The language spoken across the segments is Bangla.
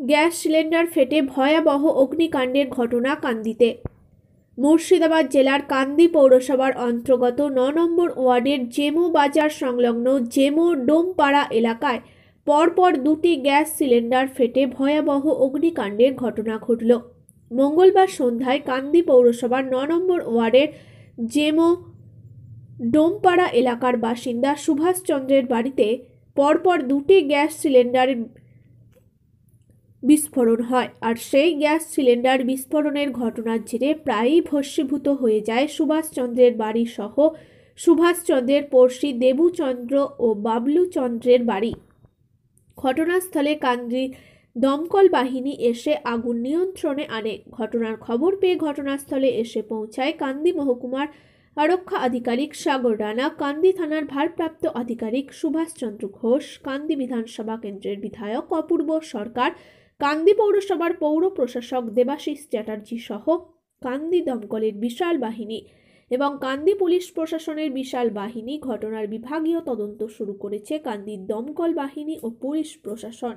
গ্যাস সিলিন্ডার ফেটে ভয়াবহ অগ্নিকাণ্ডের ঘটনা কান্দিতে। মুর্শিদাবাদ জেলার কান্দি পৌরসভার অন্তর্গত ন নম্বর ওয়ার্ডের জেমো বাজার সংলগ্ন জেমো ডোমপাড়া এলাকায় পরপর দুটি গ্যাস সিলিন্ডার ফেটে ভয়াবহ অগ্নিকাণ্ডের ঘটনা ঘটল। মঙ্গলবার সন্ধ্যায় কান্দি পৌরসভার ন নম্বর ওয়ার্ডের জেমো ডোমপাড়া এলাকার বাসিন্দা সুভাষচন্দ্রের বাড়িতে পরপর দুটি গ্যাস সিলিন্ডারের বিস্ফোরণ হয়। আর সেই গ্যাস সিলিন্ডার বিস্ফোরণের ঘটনার জেরে প্রায়ই ভস্মীভূত হয়ে যায় সুভাষচন্দ্রের বাড়ি সহ সুভাষচন্দ্রের পড়শি দেবুচন্দ্র ও বাবলু চন্দ্রের বাড়ি। ঘটনাস্থলে কান্দি দমকল বাহিনী এসে আগুন নিয়ন্ত্রণে আনে। ঘটনার খবর পেয়ে ঘটনাস্থলে এসে পৌঁছায় কান্দি মহকুমার আরক্ষা আধিকারিক সাগর রানা, কান্দি থানার ভারপ্রাপ্ত আধিকারিক সুভাষচন্দ্র ঘোষ, কান্দি বিধানসভা কেন্দ্রের বিধায়ক অপূর্ব সরকার কান্দি পৌরসভার পৌর প্রশাসক দেবাশিস চ্যাটার্জি সহ কান্দি দমকলের বিশাল বাহিনী এবং কান্দি পুলিশ প্রশাসনের বিশাল বাহিনী ঘটনার বিভাগীয় তদন্ত শুরু করেছে কান্দির দমকল বাহিনী ও পুলিশ প্রশাসন।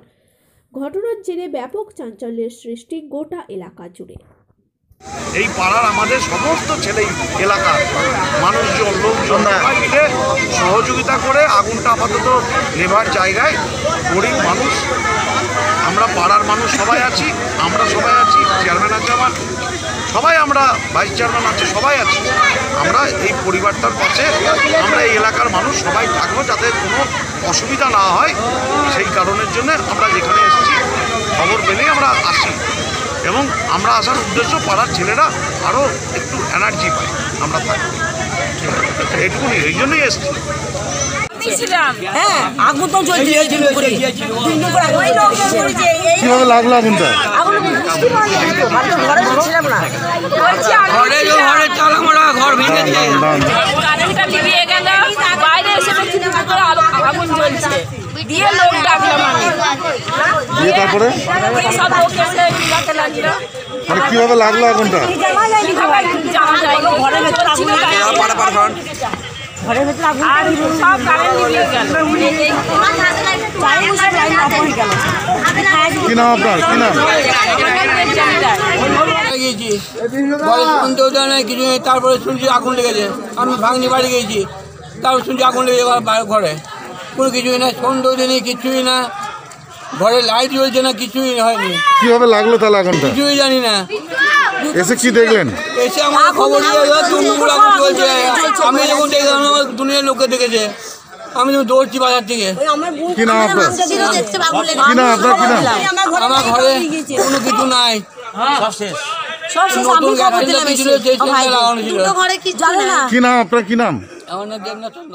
ঘটনার জেরে ব্যাপক চাঞ্চল্যের সৃষ্টি গোটা এলাকা জুড়ে। এই পাড়ার আমাদের সমস্ত ছেলেই এলাকার মানুষজন লোকজন সবাই মিলে সহযোগিতা করে আগুনটা আপাতত নেভার জায়গায় গরিব মানুষ মানুষ সবাই আছি আমরা সবাই আছি চেয়ারম্যান আছে আমার সবাই আমরা ভাইস চেয়ারম্যান আছে সবাই আছি। আমরা এই পরিবারটার পাশে আমরা এই এলাকার মানুষ সবাই থাকব যাতে কোনো অসুবিধা না হয়। সেই কারণের জন্য আমরা যেখানে এসেছি খবর পেলেই আমরা আসি এবং আমরা আসার উদ্দেশ্য পাড়ার ছেলেরা আরও একটু এনার্জি পায় আমরা থাকি এটুকুনি এই জন্যই এসছি। ছিলাম। হ্যাঁ আগুন তো জ্বলছে কীভাবে লাগল আগুনটা? মানে। দিয়ে তারপরে? লাগল। মানে কীভাবে লাগল আগুনটা? ঘরের ভেতরে আগুন আর সব কারেন্ট নিভিয়ে গেল। চাই বসে লাইন অফ হয়ে গেল কি নাম আপনার কি নাম গিয়েছি ঘরে শুনতেও দেয় না কিছু নেই তারপরে শুনছি আগুন লেগেছে আমি ভাঙনি বাড়ি গিয়েছি তারপর শুনছি আগুন লেগে এবার বা- ঘরে কোনো কিছুই না সন্দেহ নেই কিছুই না। ঘরে লাইট জ্বলছে না কিছুই হয়নি। কীভাবে লাগল তাহলে আগুনটা? কিছুই জানি না। এসে কি দেখলেন? এসে আমার খবর চলছে। আমি যখন দেখলাম আমার দুনিয়ার লোকে দেখেছে। আমি যখন দৌড়ছি বাজার থেকে। আমার কি নাম আপনার? কি নাম আপনার? কি নাম? আমার ঘরে কোনো কিছু নাই। সব শেষ। নতুন আমি খবর গ্যাস দিলাম ছিল সেই সিলিন্ডার লাগানো ছিল। দুটো ঘরে কি জানে না। কি নাম? আপনার কি নাম? আমার নাম দেবনাথ চন্দ্র